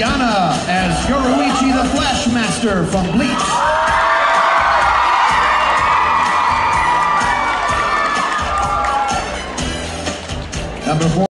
Diana as Yoruichi the Flashmaster from Bleach. Number four.